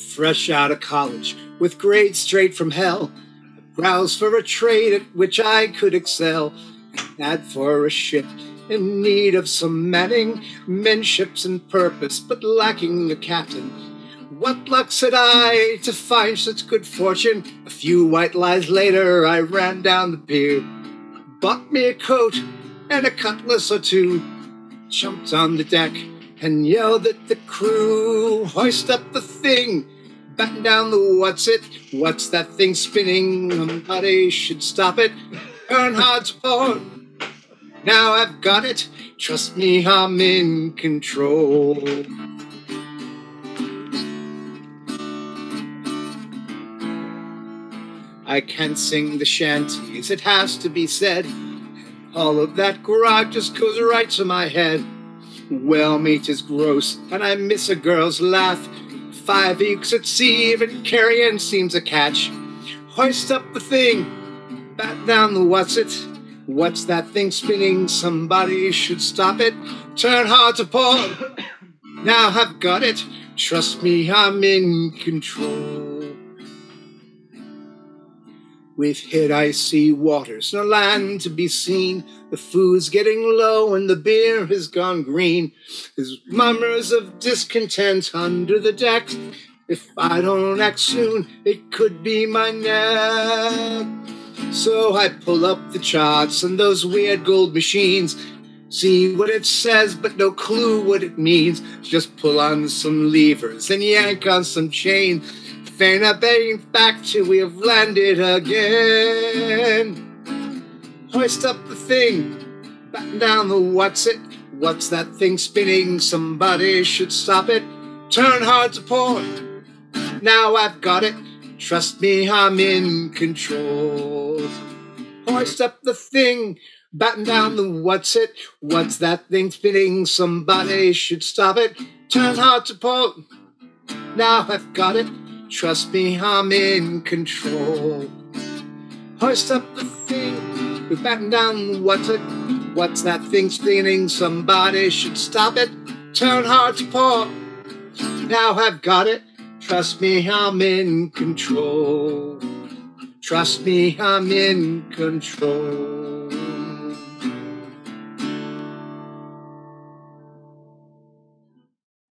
Fresh out of college, with grades straight from hell, browse for a trade at which I could excel. Ad for a ship in need of some manning, men, ships, and purpose, but lacking a captain. What luck said I to find such good fortune? A few white lies later, I ran down the pier, bought me a coat and a cutlass or two, jumped on the deck and yelled at the crew, hoist up the thing, batten down the what's it, what's that thing spinning, somebody should stop it, turn hard to port. Now I've got it, trust me, I'm in control. I can't sing the shanties, it has to be said. All of that grog just goes right to my head. Well, meat is gross, and I miss a girl's laugh. Five weeks at sea, even carrying seems a catch. Hoist up the thing, bat down the what's it. What's that thing spinning? Somebody should stop it. Turn hard to port. Now I've got it. Trust me, I'm in control. We've hit icy waters, no land to be seen. The food's getting low and the beer has gone green. There's murmurs of discontent under the deck. If I don't act soon, it could be my neck. So I pull up the charts and those weird gold machines. See what it says, but no clue what it means. Just pull on some levers and yank on some chain. Feign a begging back till we have landed again. Hoist up the thing, batten down the what's it? What's that thing spinning? Somebody should stop it. Turn hard to port. Now I've got it. Trust me, I'm in control. Hoist up the thing, batten down the what's it? What's that thing spinning? Somebody should stop it. Turn hard to port. Now I've got it. Trust me, I'm in control. Hoist up the thing, we batten down the what's it? What's that thing spinning? Somebody should stop it. Turn hard to port. Now I've got it. Trust me, I'm in control. Trust me, I'm in control.